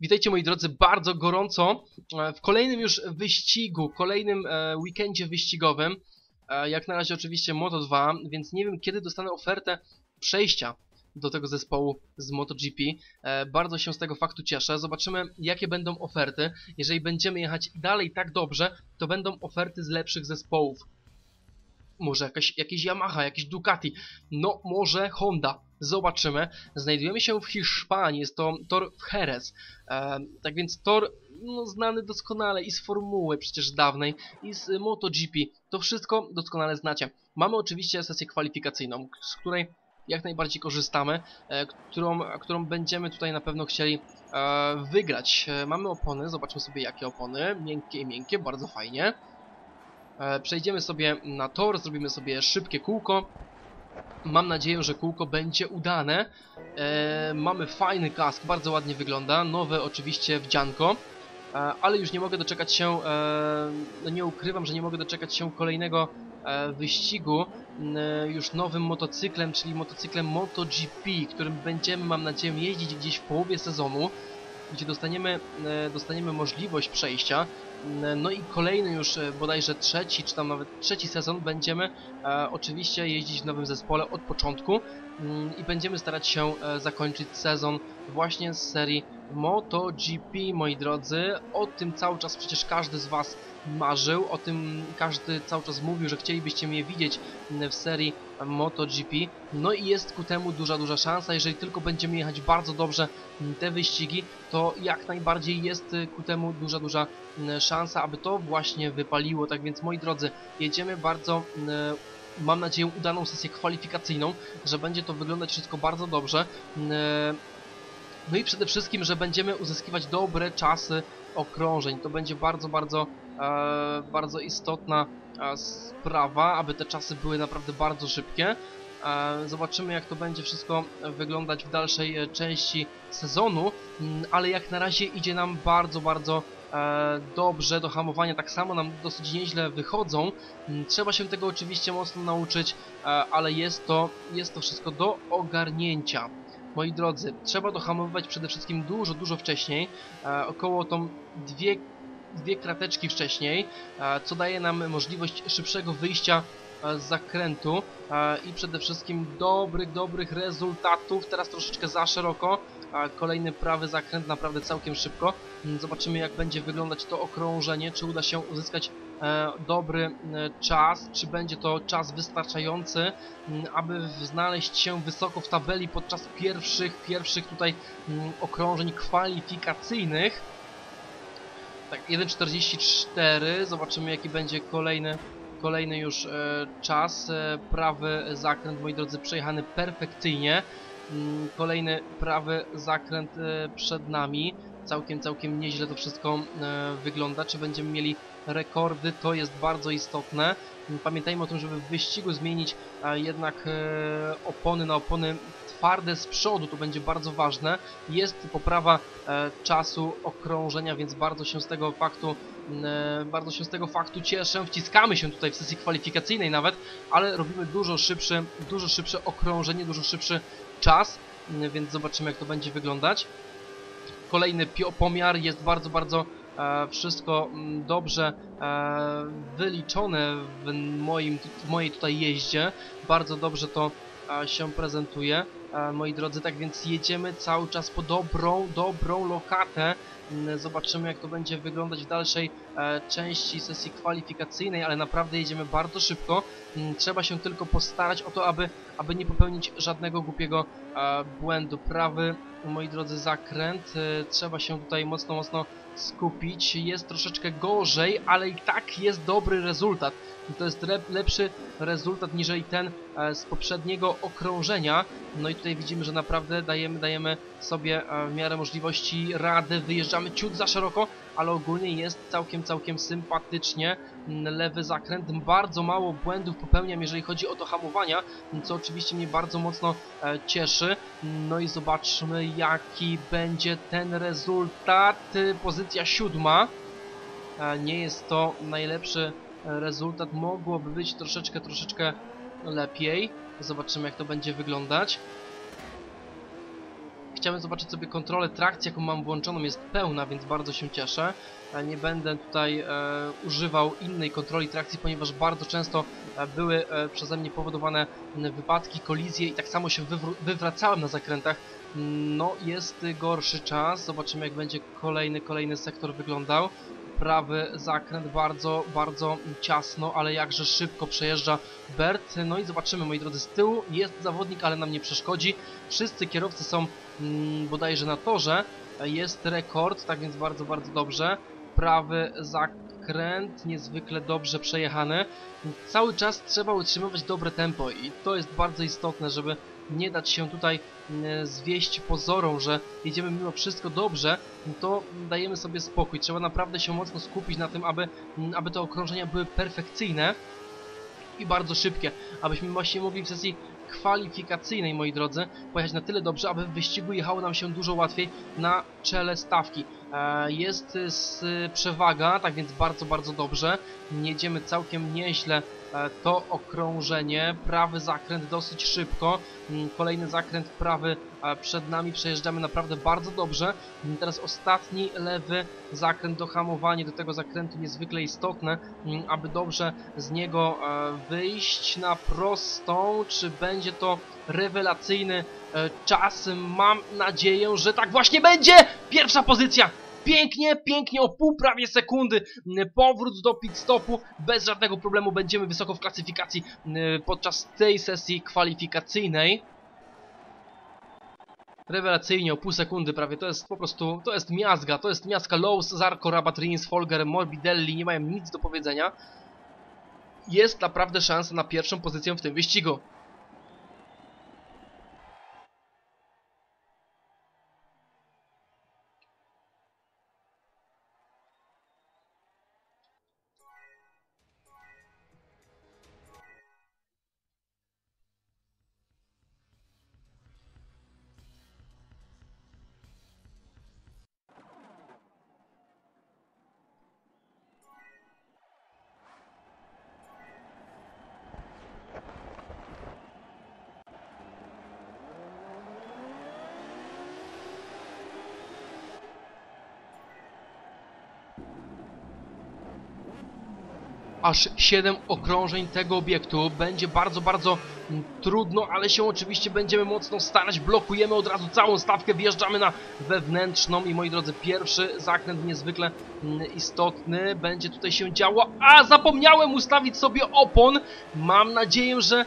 Witajcie moi drodzy bardzo gorąco e, w kolejnym już wyścigu, kolejnym e, weekendzie wyścigowym. E, jak na razie oczywiście Moto2, więc nie wiem kiedy dostanę ofertę przejścia do tego zespołu z MotoGP. Bardzo się z tego faktu cieszę. Zobaczymy jakie będą oferty. Jeżeli będziemy jechać dalej tak dobrze, to będą oferty z lepszych zespołów. Może jakaś, jakieś Yamaha, jakieś Ducati, no może Honda. Zobaczymy. Znajdujemy się w Hiszpanii, jest to tor w Jerez. E, tak więc tor no, znany doskonale i z formuły przecież dawnej, i z MotoGP. To wszystko doskonale znacie. Mamy oczywiście sesję kwalifikacyjną, z której jak najbardziej korzystamy, e, którą, którą będziemy tutaj na pewno chcieli e, wygrać. E, mamy opony, zobaczmy sobie jakie opony. Miękkie i miękkie, bardzo fajnie. E, przejdziemy sobie na tor, zrobimy sobie szybkie kółko. Mam nadzieję, że kółko będzie udane. E, mamy fajny kask, bardzo ładnie wygląda. Nowe oczywiście wdzianko. E, ale już nie mogę doczekać się, e, no nie ukrywam, że nie mogę doczekać się kolejnego e, wyścigu e, już nowym motocyklem, czyli motocyklem MotoGP, którym będziemy, mam nadzieję, jeździć gdzieś w połowie sezonu, gdzie dostaniemy, e, dostaniemy możliwość przejścia. E, No i kolejny już e, bodajże trzeci, czy tam nawet trzeci sezon będziemy e, oczywiście jeździć w nowym zespole od początku mm, i będziemy starać się e, zakończyć sezon właśnie z serii MotoGP, moi drodzy. O tym cały czas przecież każdy z Was marzył, o tym każdy cały czas mówił, że chcielibyście mnie widzieć mm, w serii MotoGP. No i jest ku temu duża, duża szansa. Jeżeli tylko będziemy jechać bardzo dobrze mm, te wyścigi, to jak najbardziej jest ku temu duża, duża mm, szansa, aby to właśnie wypaliło. Tak więc, moi drodzy, jedziemy bardzo mm, mam nadzieję udaną sesję kwalifikacyjną, że będzie to wyglądać wszystko bardzo dobrze. No i przede wszystkim, że będziemy uzyskiwać dobre czasy okrążeń. To będzie bardzo, bardzo, e, bardzo istotna e, sprawa, aby te czasy były naprawdę bardzo szybkie. E, zobaczymy jak to będzie wszystko wyglądać w dalszej e, części sezonu, mm, ale jak na razie idzie nam bardzo, bardzo e, dobrze do hamowania, tak samo nam dosyć nieźle wychodzą. Mm, Trzeba się tego oczywiście mocno nauczyć, e, ale jest to, jest to wszystko do ogarnięcia. Moi drodzy, trzeba dohamowywać przede wszystkim dużo, dużo wcześniej, e, około tą dwie, dwie krateczki wcześniej, e, co daje nam możliwość szybszego wyjścia e, z zakrętu i przede wszystkim dobrych, dobrych rezultatów. Teraz troszeczkę za szeroko, kolejny prawy zakręt naprawdę całkiem szybko. Mm, Zobaczymy jak będzie wyglądać to okrążenie, czy uda się uzyskać dobry e, czas, czy będzie to czas wystarczający, aby znaleźć się wysoko w tabeli podczas pierwszych, pierwszych tutaj okrążeń kwalifikacyjnych. Tak, 1.44, zobaczymy jaki będzie kolejny, kolejny już e, czas. E, prawy zakręt, moi drodzy, przejechany perfekcyjnie. Kolejny prawy zakręt e, przed nami. Całkiem, całkiem nieźle to wszystko e, wygląda. Czy będziemy mieli rekordy, to jest bardzo istotne. Pamiętajmy o tym, żeby w wyścigu zmienić e, jednak e, opony na opony twarde z przodu, to będzie bardzo ważne. Jest poprawa czasu okrążenia, więc bardzo się z tego faktu bardzo się z tego faktu cieszę. Wciskamy się tutaj w sesji kwalifikacyjnej nawet, ale robimy dużo szybszy, dużo szybsze okrążenie, dużo szybszy czas, więc zobaczymy jak to będzie wyglądać. Kolejny pomiar jest bardzo, bardzo e, wszystko mm, dobrze e, wyliczone w, moim, w mojej tutaj jeździe. Bardzo dobrze to e, się prezentuje. Moi drodzy, tak więc jedziemy cały czas po dobrą, dobrą lokatę. Mm, Zobaczymy jak to będzie wyglądać w dalszej części sesji kwalifikacyjnej, ale naprawdę jedziemy bardzo szybko. Mm, Trzeba się tylko postarać o to, aby, aby nie popełnić żadnego głupiego e, błędu. Prawy, moi drodzy, zakręt. E, trzeba się tutaj mocno, mocno skupić. Jest troszeczkę gorzej, ale i tak jest dobry rezultat. To jest lep, lepszy rezultat niżeli ten e, z poprzedniego okrążenia. No i tutaj widzimy, że naprawdę dajemy, dajemy sobie e, w miarę możliwości radę. Wyjeżdżamy ciut za szeroko, ale ogólnie jest całkiem, całkiem sympatycznie. Mm, Lewy zakręt, bardzo mało błędów popełniam, jeżeli chodzi o to hamowania, co oczywiście mnie bardzo mocno e, cieszy. No i zobaczmy, jaki będzie ten rezultat. Pozycja siódma. E, Nie jest to najlepszy rezultat, mogłoby być troszeczkę, troszeczkę lepiej. Zobaczymy, jak to będzie wyglądać. Chciałem zobaczyć sobie kontrolę trakcji, jaką mam włączoną, jest pełna, więc bardzo się cieszę. E, Nie będę tutaj e, używał innej kontroli trakcji, ponieważ bardzo często e, były e, przeze mnie powodowane wypadki, kolizje i tak samo się wywr- wywracałem na zakrętach. No, jest gorszy czas. Zobaczymy, jak będzie kolejny, kolejny sektor wyglądał. Prawy zakręt bardzo, bardzo ciasno, ale jakże szybko przejeżdża Bert. No i zobaczymy, moi drodzy, z tyłu jest zawodnik, ale nam nie przeszkodzi. Wszyscy kierowcy są bodajże na torze. Jest rekord, tak więc bardzo, bardzo dobrze. Prawy zakręt, niezwykle dobrze przejechany. Cały czas trzeba utrzymywać dobre tempo i to jest bardzo istotne, żeby nie dać się tutaj mm, zwieść pozorom, że jedziemy mimo wszystko dobrze, to dajemy sobie spokój. Trzeba naprawdę się mocno skupić na tym, aby, mm, aby te okrążenia były perfekcyjne i bardzo szybkie, abyśmy właśnie mogli w sesji kwalifikacyjnej, moi drodzy, pojechać na tyle dobrze, aby w wyścigu jechało nam się dużo łatwiej na czele stawki. E, Jest y, s- przewaga, tak więc bardzo, bardzo dobrze. Jedziemy całkiem nieźle to okrążenie. Prawy zakręt dosyć szybko. Mm, Kolejny zakręt prawy e, przed nami. Przejeżdżamy naprawdę bardzo dobrze. Mm, Teraz ostatni lewy zakręt, dohamowanie do tego zakrętu niezwykle istotne, mm, aby dobrze z niego e, wyjść na prostą. Czy będzie to rewelacyjny e, czas? Mam nadzieję, że tak właśnie będzie! Pierwsza pozycja! Pięknie, pięknie, o pół prawie sekundy. Mm, Powrót do pit stopu. Bez żadnego problemu będziemy wysoko w klasyfikacji mm, podczas tej sesji kwalifikacyjnej. Rewelacyjnie, o pół sekundy prawie, to jest po prostu, to jest miazga, to jest miazga Lowe's, Zarko, Rabat, Rins, Folger, Morbidelli, nie mają nic do powiedzenia. Jest naprawdę szansa na pierwszą pozycję w tym wyścigu. Aż 7 okrążeń tego obiektu. Będzie bardzo, bardzo trudno, ale się oczywiście będziemy mocno starać. Blokujemy od razu całą stawkę, wjeżdżamy na wewnętrzną i moi drodzy, pierwszy zakręt niezwykle mm, istotny będzie tutaj się działo. A, zapomniałem ustawić sobie opon. Mam nadzieję, że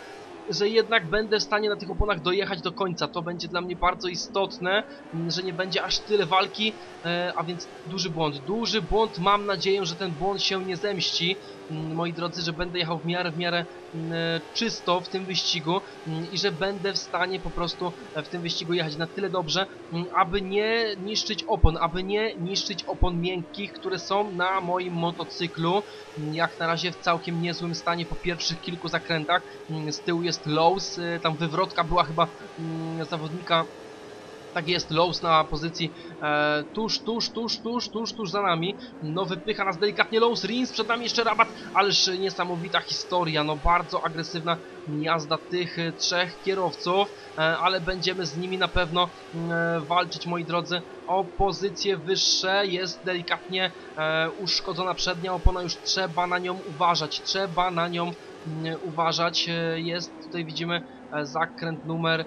że jednak będę w stanie na tych oponach dojechać do końca. To będzie dla mnie bardzo istotne, m, że nie będzie aż tyle walki, e, a więc duży błąd. Duży błąd, mam nadzieję, że ten błąd się nie zemści. M, Moi drodzy, że będę jechał w miarę, w miarę m, e, czysto w tym wyścigu i że będę w stanie po prostu e, w tym wyścigu jechać na tyle dobrze, aby nie niszczyć opon, aby nie niszczyć opon miękkich, które są na moim motocyklu. Jak na razie w całkiem niezłym stanie po pierwszych kilku zakrętach. Mm, Z tyłu jest Lowe's, y, tam wywrotka była chyba mm, zawodnika tak jest, Lowe's na pozycji e, tuż, tuż, tuż, tuż, tuż, tuż za nami. No wypycha nas delikatnie Lowe's, Rins, przed nami jeszcze rabat, ależ niesamowita historia, no bardzo agresywna jazda tych e, trzech kierowców, e, ale będziemy z nimi na pewno e, walczyć, moi drodzy, o pozycje wyższe. Jest delikatnie uszkodzona przednia opona, już trzeba na nią uważać, trzeba na nią mm, uważać. E, Jest, tutaj widzimy e, zakręt numer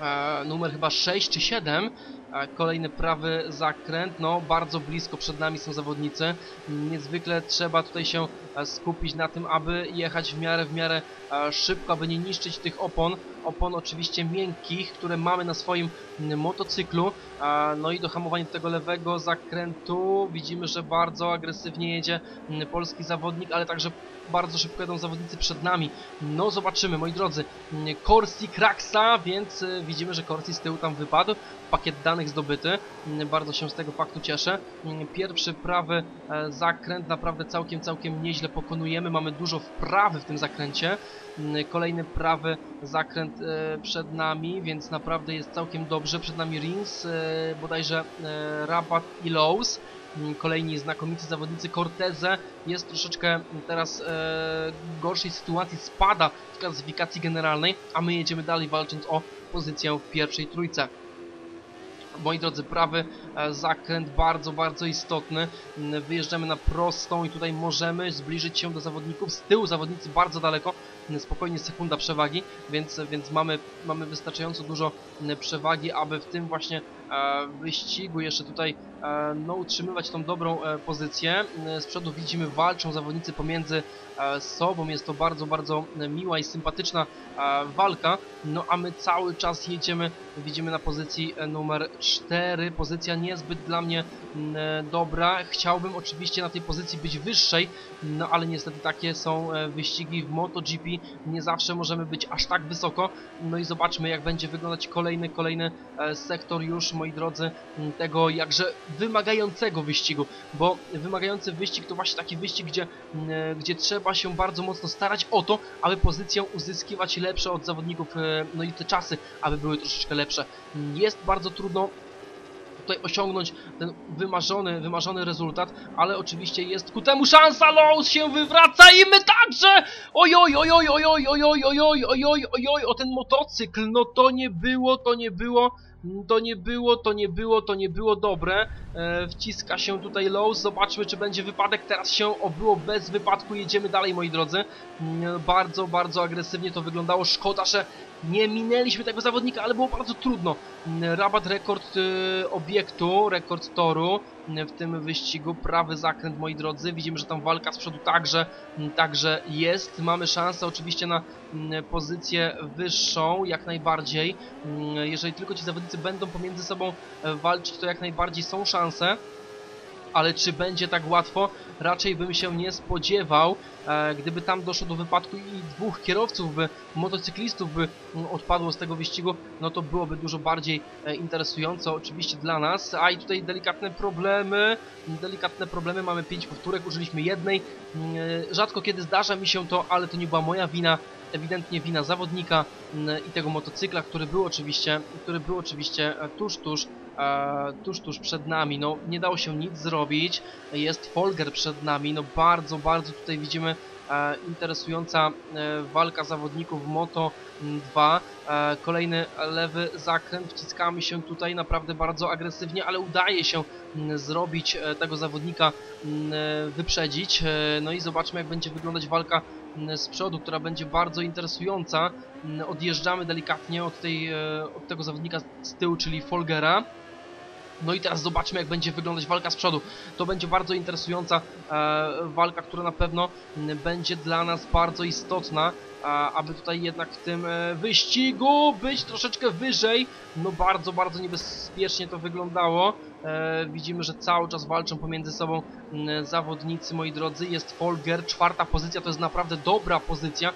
e, numer chyba 6 czy 7. E, kolejny prawy zakręt, no bardzo blisko przed nami są zawodnicy. Niezwykle trzeba tutaj się e, skupić na tym, aby jechać w miarę, w miarę e, szybko, aby nie niszczyć tych opon. Opon oczywiście miękkich, które mamy na swoim mm, motocyklu. No i do hamowania tego lewego zakrętu widzimy, że bardzo agresywnie jedzie mm, polski zawodnik, ale także bardzo szybko jadą zawodnicy przed nami. No zobaczymy, moi drodzy. Mm, Corsi Kraxa, więc y, widzimy, że Corsi z tyłu tam wypadł. Pakiet danych zdobyty. Bardzo się z tego faktu cieszę. Pierwszy prawy e, zakręt naprawdę całkiem, całkiem nieźle pokonujemy. Mamy dużo wprawy w tym zakręcie. Kolejny prawy zakręt e, przed nami, więc naprawdę jest całkiem dobrze. Przed nami Rins, e, bodajże e, Rabat i Lowe's. Mm, Kolejni znakomici zawodnicy Corteze jest troszeczkę teraz w gorszej sytuacji, spada w klasyfikacji generalnej, a my jedziemy dalej walcząc o pozycję w pierwszej trójce. Moi drodzy, prawy zakręt bardzo, bardzo istotny. Mm, Wyjeżdżamy na prostą i tutaj możemy zbliżyć się do zawodników. Z tyłu zawodnicy bardzo daleko, spokojnie sekunda przewagi, więc, więc mamy, mamy wystarczająco dużo mm, przewagi, aby w tym właśnie e, wyścigu jeszcze tutaj e, no, utrzymywać tą dobrą e, pozycję. Z przodu widzimy walczą zawodnicy pomiędzy e, sobą. Jest to bardzo, bardzo e, miła i sympatyczna e, walka. No a my cały czas jedziemy, widzimy na pozycji e, numer 4. Pozycja niezbyt dla mnie mm, e, dobra. Chciałbym oczywiście na tej pozycji być wyższej, no ale niestety takie są e, wyścigi w MotoGP. Nie zawsze możemy być aż tak wysoko. No i zobaczmy jak będzie wyglądać kolejny, kolejny e, sektor już, moi drodzy, tego jakże wymagającego wyścigu, bo wymagający wyścig to właśnie taki wyścig, gdzie, e, gdzie trzeba się bardzo mocno starać o to, aby pozycję uzyskiwać lepsze od zawodników, e, no i te czasy, aby były troszeczkę lepsze. Jest bardzo trudno tutaj osiągnąć ten wymarzony, wymarzony rezultat, ale oczywiście jest ku temu szansa, Lowe's się wywraca i my także! Oj, oj, oj, oj, oj, oj, oj, oj, oj, oj, oj, oj, oj, oj, o ten motocykl, no to nie było, to nie było, to nie było, to nie było, to nie było dobre. E, wciska się tutaj Lowe's, zobaczmy czy będzie wypadek, teraz się obyło bez wypadku, jedziemy dalej moi drodzy. Mm, Bardzo, bardzo agresywnie to wyglądało, szkoda, że nie minęliśmy tego zawodnika, ale było bardzo trudno. Mm, Rabat rekord y, obiektu, rekord toru y, w tym wyścigu, prawy zakręt moi drodzy, widzimy, że tam walka z przodu także, mm, także jest, mamy szansę oczywiście na mm, pozycję wyższą, jak najbardziej, Mm, jeżeli tylko ci zawodnicy będą pomiędzy sobą e, walczyć, to jak najbardziej są szanse, ale czy będzie tak łatwo? Raczej bym się nie spodziewał. E, gdyby tam doszło do wypadku i dwóch kierowców by, motocyklistów by mm, odpadło z tego wyścigu, no to byłoby dużo bardziej e, interesująco oczywiście dla nas. A i tutaj delikatne problemy, delikatne problemy, mamy pięć powtórek, użyliśmy jednej. Mm, e, Rzadko kiedy zdarza mi się to, ale to nie była moja wina. Ewidentnie wina zawodnika mm, i tego motocykla, który był oczywiście, który był oczywiście tuż, tuż e, tuż, tuż przed nami. No, nie dało się nic zrobić. Jest Folger przed nami. No, bardzo, bardzo tutaj widzimy e, interesująca e, walka zawodników Moto 2. E, kolejny lewy zakręt. Wciskamy się tutaj naprawdę bardzo agresywnie, ale udaje się m, zrobić e, tego zawodnika, m, e, wyprzedzić. E, no i zobaczmy, jak będzie wyglądać walka z przodu, która będzie bardzo interesująca. Odjeżdżamy delikatnie od, tej, e, od tego zawodnika z tyłu, czyli Folgera. No i teraz zobaczmy, jak będzie wyglądać walka z przodu. To będzie bardzo interesująca e, walka, która na pewno m, będzie dla nas bardzo istotna, a, aby tutaj jednak w tym e, wyścigu być troszeczkę wyżej. No bardzo, bardzo niebezpiecznie to wyglądało. E, widzimy, że cały czas walczą pomiędzy sobą zawodnicy, moi drodzy. Jest Folger, czwarta pozycja, to jest naprawdę dobra pozycja.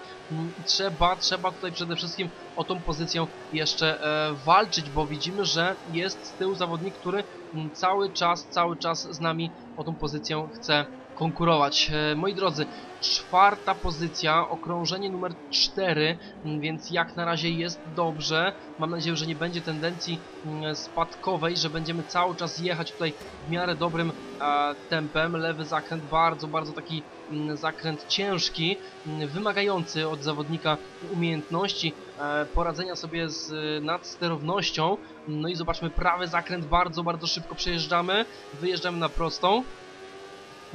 Trzeba, trzeba tutaj przede wszystkim o tą pozycję jeszcze e, walczyć, bo widzimy, że jest z tyłu zawodnik, który cały czas, cały czas z nami o tą pozycję chce konkurować. E, moi drodzy, czwarta pozycja, okrążenie numer 4, m, więc jak na razie jest dobrze. Mam nadzieję, że nie będzie tendencji m, spadkowej, że będziemy cały czas jechać tutaj w miarę dobrym e, tempem. Lewy zakręt, bardzo, bardzo taki m, zakręt ciężki, wymagający od zawodnika umiejętności e, poradzenia sobie z nadsterownością. No i zobaczmy, prawy zakręt, bardzo, bardzo szybko przejeżdżamy, wyjeżdżamy na prostą.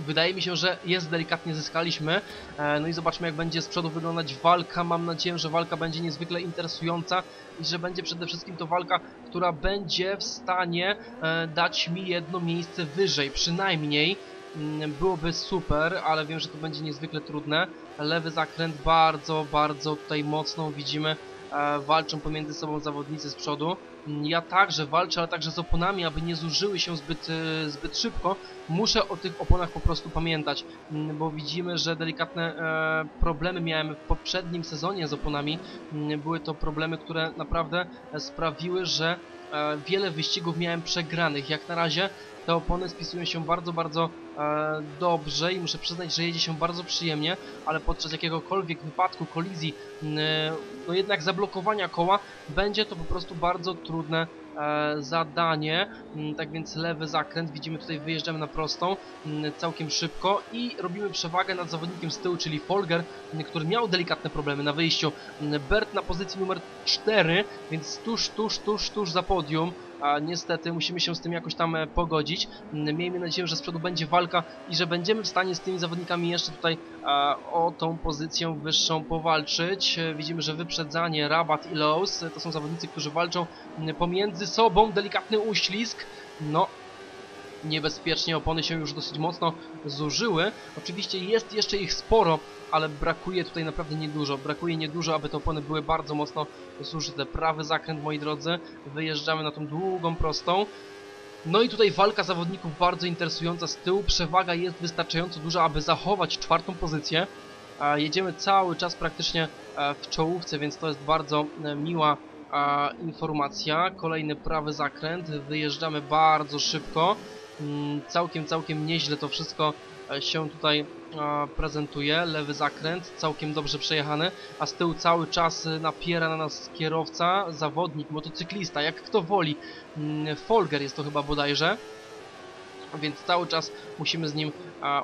Wydaje mi się, że jest delikatnie zyskaliśmy. E, No i zobaczmy jak będzie z przodu wyglądać walka. Mam nadzieję, że walka będzie niezwykle interesująca i że będzie przede wszystkim to walka, która będzie w stanie e, dać mi jedno miejsce wyżej, przynajmniej. Mm, Byłoby super, ale wiem, że to będzie niezwykle trudne. Lewy zakręt bardzo, bardzo tutaj mocno widzimy. E, Walczą pomiędzy sobą zawodnicy z przodu. Ja także walczę, ale także z oponami, aby nie zużyły się zbyt, e, zbyt szybko. Muszę o tych oponach po prostu pamiętać, mm, bo widzimy, że delikatne e, problemy miałem w poprzednim sezonie z oponami. Mm, Były to problemy, które naprawdę sprawiły, że wiele wyścigów miałem przegranych. Jak na razie te opony spisują się bardzo, bardzo e, dobrze i muszę przyznać, że jedzie się bardzo przyjemnie, ale podczas jakiegokolwiek wypadku, kolizji, mm, no jednak zablokowania koła, będzie to po prostu bardzo trudne e, zadanie. Tak więc lewy zakręt, widzimy tutaj wyjeżdżamy na prostą całkiem szybko i robimy przewagę nad zawodnikiem z tyłu, czyli Folger, który miał delikatne problemy na wyjściu. Bert na pozycji numer 4, więc tuż, tuż, tuż, tuż za podium. A niestety musimy się z tym jakoś tam e, pogodzić. Mm, Miejmy nadzieję, że z przodu będzie walka i że będziemy w stanie z tymi zawodnikami jeszcze tutaj o tą pozycję wyższą powalczyć. E, Widzimy, że wyprzedzanie, Rabat i Lowe's e, to są zawodnicy, którzy walczą mm, pomiędzy sobą, delikatny uślizg. No, niebezpiecznie, opony się już dosyć mocno zużyły. Oczywiście jest jeszcze ich sporo, ale brakuje tutaj naprawdę niedużo. Brakuje niedużo, aby te opony były bardzo mocno zużyte. Prawy zakręt, moi drodzy. Wyjeżdżamy na tą długą, prostą. No i tutaj walka zawodników bardzo interesująca z tyłu. Przewaga jest wystarczająco duża, aby zachować czwartą pozycję. Jedziemy cały czas praktycznie e, w czołówce, więc to jest bardzo e, miła a, informacja. Kolejny prawy zakręt. Wyjeżdżamy bardzo szybko. Mm, Całkiem, całkiem nieźle to wszystko e, się tutaj e, prezentuje. Lewy zakręt, całkiem dobrze przejechany, a z tyłu cały czas e, napiera na nas kierowca, zawodnik, motocyklista, jak kto woli. Mm, Folger jest to chyba bodajże. Więc cały czas musimy z nim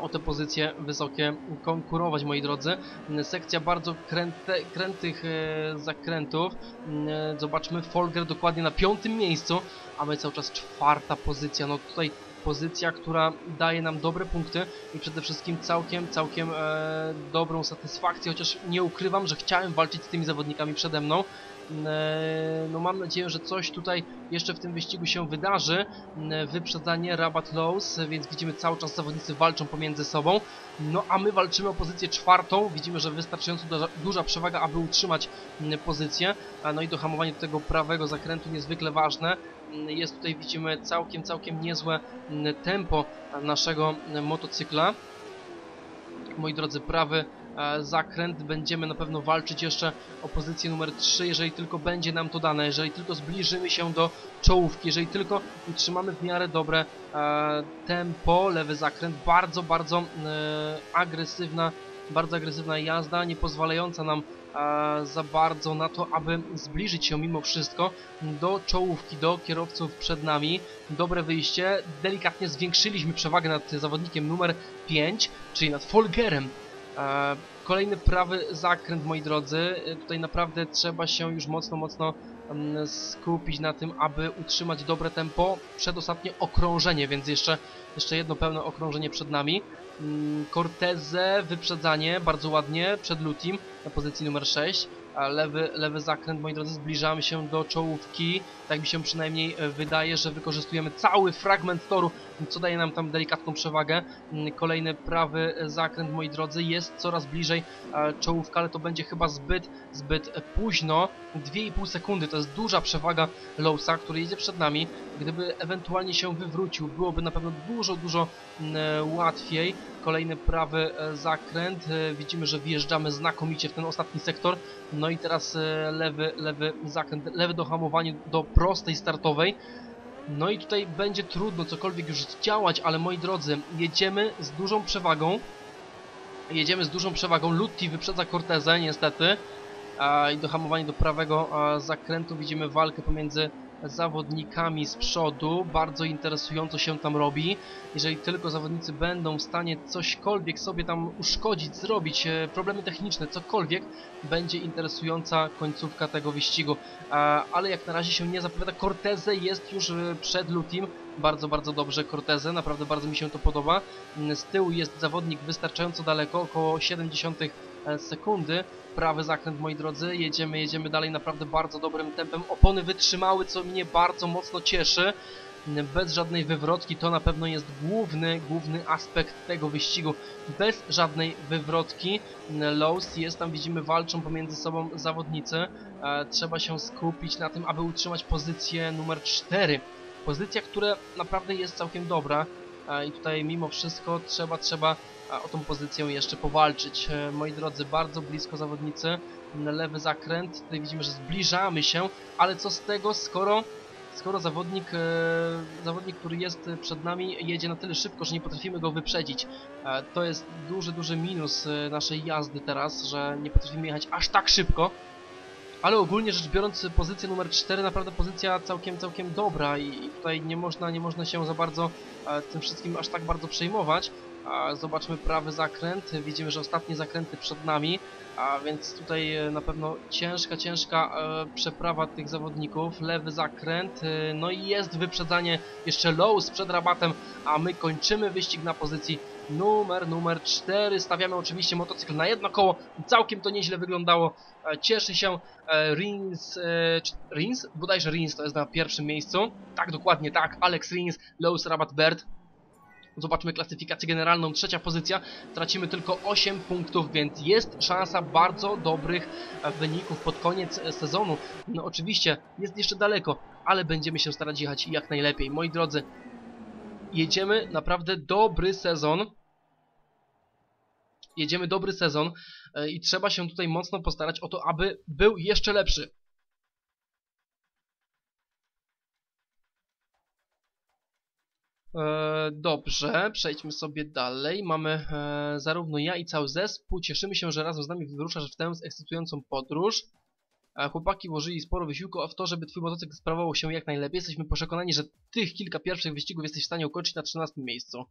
o te pozycje wysokie konkurować, moi drodzy. Mm, Sekcja bardzo kręte, krętych zakrętów. Zobaczmy, Folger dokładnie na piątym miejscu, a my cały czas czwarta pozycja. No tutaj pozycja, która daje nam dobre punkty i przede wszystkim całkiem, całkiem e, dobrą satysfakcję, chociaż nie ukrywam, że chciałem walczyć z tymi zawodnikami przede mną. E, no mam nadzieję, że coś tutaj jeszcze w tym wyścigu się wydarzy. E, Wyprzedzanie, rabat lows, więc widzimy cały czas zawodnicy walczą pomiędzy sobą. No a my walczymy o pozycję czwartą. Widzimy, że wystarczająco duża, duża przewaga, aby utrzymać pozycję. No i dohamowanie do tego prawego zakrętu niezwykle ważne. Jest tutaj, widzimy, całkiem, całkiem niezłe tempo naszego motocykla. Moi drodzy, prawy e, zakręt. Będziemy na pewno walczyć jeszcze o pozycję numer 3, jeżeli tylko będzie nam to dane, jeżeli tylko zbliżymy się do czołówki, jeżeli tylko utrzymamy w miarę dobre e, tempo, lewy zakręt, bardzo, bardzo e, agresywna, bardzo agresywna jazda, nie pozwalająca nam za bardzo na to, aby zbliżyć się mimo wszystko do czołówki, do kierowców przed nami. Dobre wyjście, delikatnie zwiększyliśmy przewagę nad zawodnikiem numer 5, czyli nad Folgerem. E, Kolejny prawy zakręt, moi drodzy. E, Tutaj naprawdę trzeba się już mocno, mocno mm, skupić na tym, aby utrzymać dobre tempo. Przedostatnie okrążenie, więc jeszcze, jeszcze jedno pełne okrążenie przed nami. Mm, Corteze, wyprzedzanie, bardzo ładnie, przed Lutim na pozycji numer 6. Lewy, lewy zakręt, moi drodzy, zbliżamy się do czołówki. Tak mi się przynajmniej e, wydaje, że wykorzystujemy cały fragment toru, co daje nam tam delikatną przewagę. Mm, Kolejny prawy e, zakręt, moi drodzy, jest coraz bliżej e, czołówka, ale to będzie chyba zbyt, zbyt późno. 2,5 sekundy to jest duża przewaga Lowsa, który jedzie przed nami. Gdyby ewentualnie się wywrócił, byłoby na pewno dużo, dużo mm, łatwiej. Kolejny prawy e, zakręt. E, Widzimy, że wjeżdżamy znakomicie w ten ostatni sektor. No i teraz e, lewy, lewy zakręt, lewe dohamowanie do prostej startowej. No i tutaj będzie trudno cokolwiek już działać, ale moi drodzy, jedziemy z dużą przewagą. Jedziemy z dużą przewagą. Lutti wyprzedza Cortezę niestety. I dohamowanie do prawego zakrętu widzimy walkę pomiędzy zawodnikami z przodu. Bardzo interesująco się tam robi. Jeżeli tylko zawodnicy będą w stanie cośkolwiek sobie tam uszkodzić, zrobić, e, problemy techniczne, cokolwiek, będzie interesująca końcówka tego wyścigu. A, ale jak na razie się nie zapowiada. Corteze jest już e, przed Lutim. Bardzo, bardzo dobrze Corteze, naprawdę bardzo mi się to podoba. Mm, Z tyłu jest zawodnik wystarczająco daleko, około 70 e, sekundy. Prawy zakręt, moi drodzy, jedziemy, jedziemy dalej naprawdę bardzo dobrym tempem. Opony wytrzymały, co mnie bardzo mocno cieszy. Bez żadnej wywrotki, to na pewno jest główny, główny aspekt tego wyścigu. Bez żadnej wywrotki. Lowe's jest tam, widzimy, walczą pomiędzy sobą zawodnicy. E, trzeba się skupić na tym, aby utrzymać pozycję numer 4 pozycja, która naprawdę jest całkiem dobra i tutaj mimo wszystko trzeba, trzeba e, o tą pozycję jeszcze powalczyć. E, Moi drodzy, bardzo blisko zawodnicy, lewy zakręt, tutaj widzimy, że zbliżamy się, ale co z tego, skoro skoro zawodnik, e, zawodnik, który jest przed nami jedzie na tyle szybko, że nie potrafimy go wyprzedzić. E, To jest duży, duży minus e, naszej jazdy teraz, że nie potrafimy jechać aż tak szybko. Ale ogólnie rzecz biorąc, pozycja numer 4 naprawdę pozycja całkiem, całkiem dobra i tutaj nie można, nie można się za bardzo e, tym wszystkim aż tak bardzo przejmować. A, zobaczmy prawy zakręt. Widzimy, że ostatnie zakręty przed nami. A więc tutaj e, na pewno ciężka, ciężka e, przeprawa tych zawodników. Lewy zakręt. E, no i jest wyprzedzanie jeszcze Lowe's przed rabatem. A my kończymy wyścig na pozycji numer, numer 4. Stawiamy oczywiście motocykl na jedno koło. Całkiem to nieźle wyglądało. E, cieszy się e, Rins, e, Rins? Bodajże Rins to jest na pierwszym miejscu. Tak, dokładnie tak. Alex Rins, Lowe's Rabat Bird. Zobaczmy klasyfikację generalną. Trzecia pozycja. Tracimy tylko 8 punktów, więc jest szansa bardzo dobrych wyników pod koniec sezonu. No oczywiście jest jeszcze daleko, ale będziemy się starać jechać jak najlepiej. Moi drodzy, jedziemy naprawdę dobry sezon. Jedziemy dobry sezon e, i trzeba się tutaj mocno postarać o to, aby był jeszcze lepszy. E, Dobrze, przejdźmy sobie dalej. Mamy e, zarówno ja i cały zespół. Cieszymy się, że razem z nami wyruszasz w tę ekscytującą podróż. Chłopaki włożyli sporo wysiłku w to, żeby twój motocykl sprawował się jak najlepiej. Jesteśmy przekonani, że tych kilka pierwszych wyścigów jesteś w stanie ukończyć na 13 miejscu.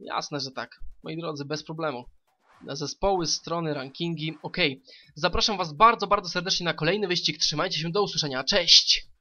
Jasne, że tak. Moi drodzy, bez problemu. Zespoły, strony, rankingi. Ok. Zapraszam Was bardzo, bardzo serdecznie na kolejny wyścig. Trzymajcie się, do usłyszenia. Cześć!